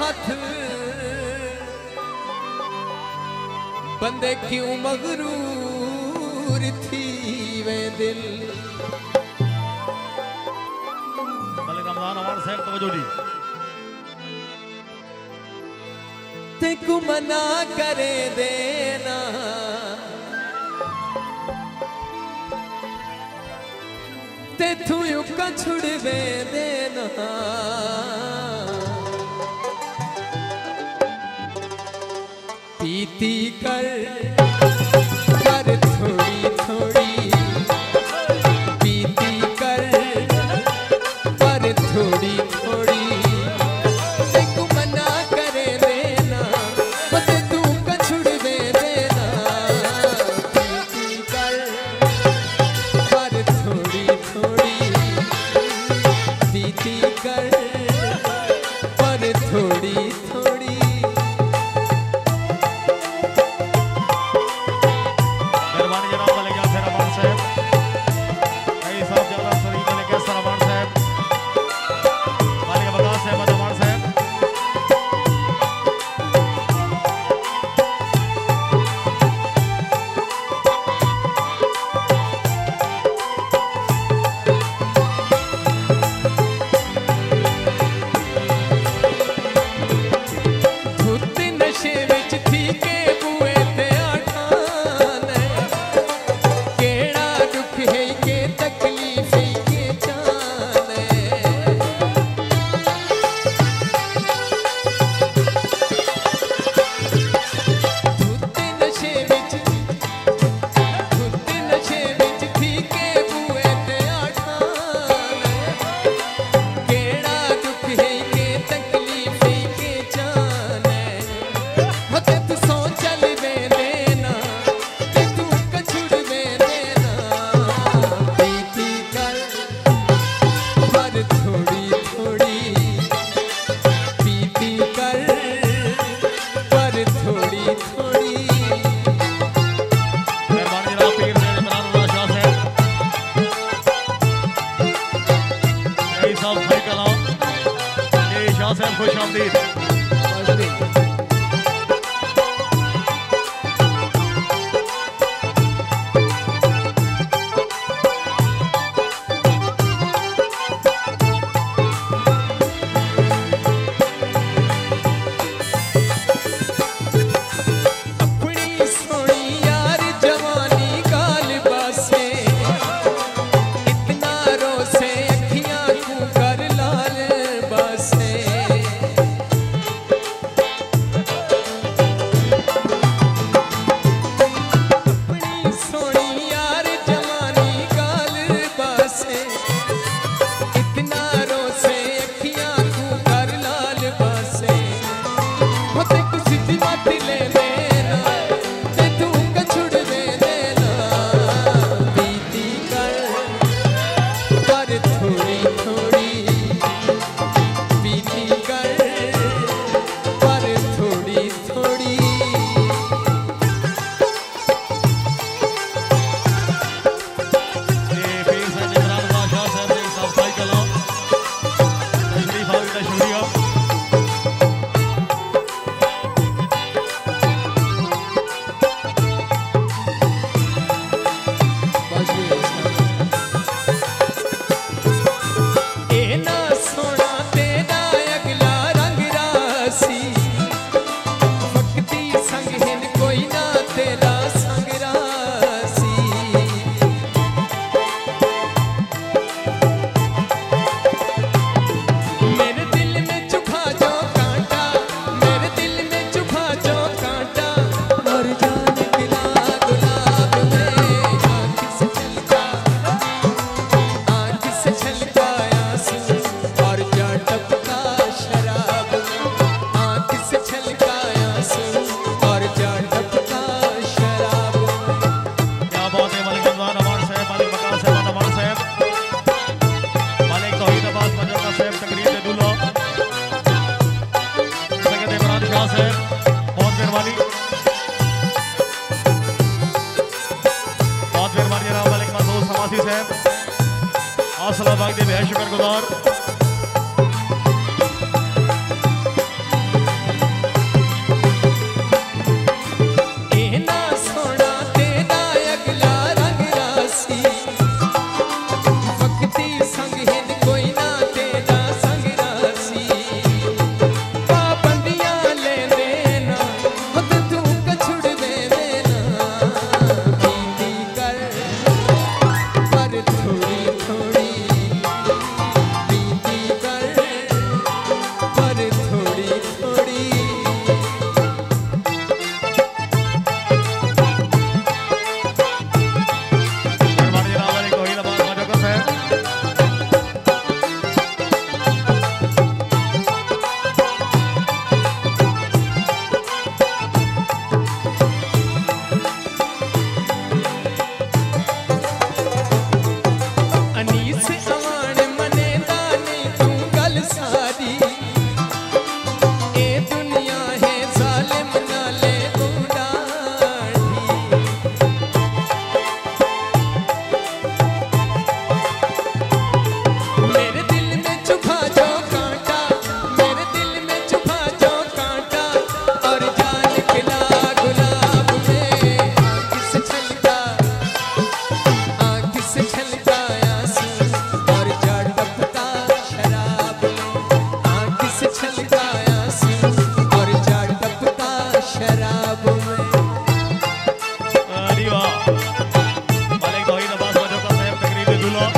ਹੱਥ। ਬੰਦੇ ਕਿਉਂ ਮਗਰੂਰ ਥੀਵੇਂ ਦਿਲ? ਬਲੇ ਰਮਦਾਨ ਅਵਾਨ ਸਾਹਿਬ ਤਵਜੋ ਜੀ ਤੇ ਕੋ ਮਨਾ ਕਰੇ ਦੇਨਾ ਤੇ ਤੂੰ ਯੁਕਾ ਛੁੜਵੇ ਦੇਨਾ बीती कर 你好给小三泼香水我爱你 सलाबाग दे बेहद शुक्रगुजार Abdullah.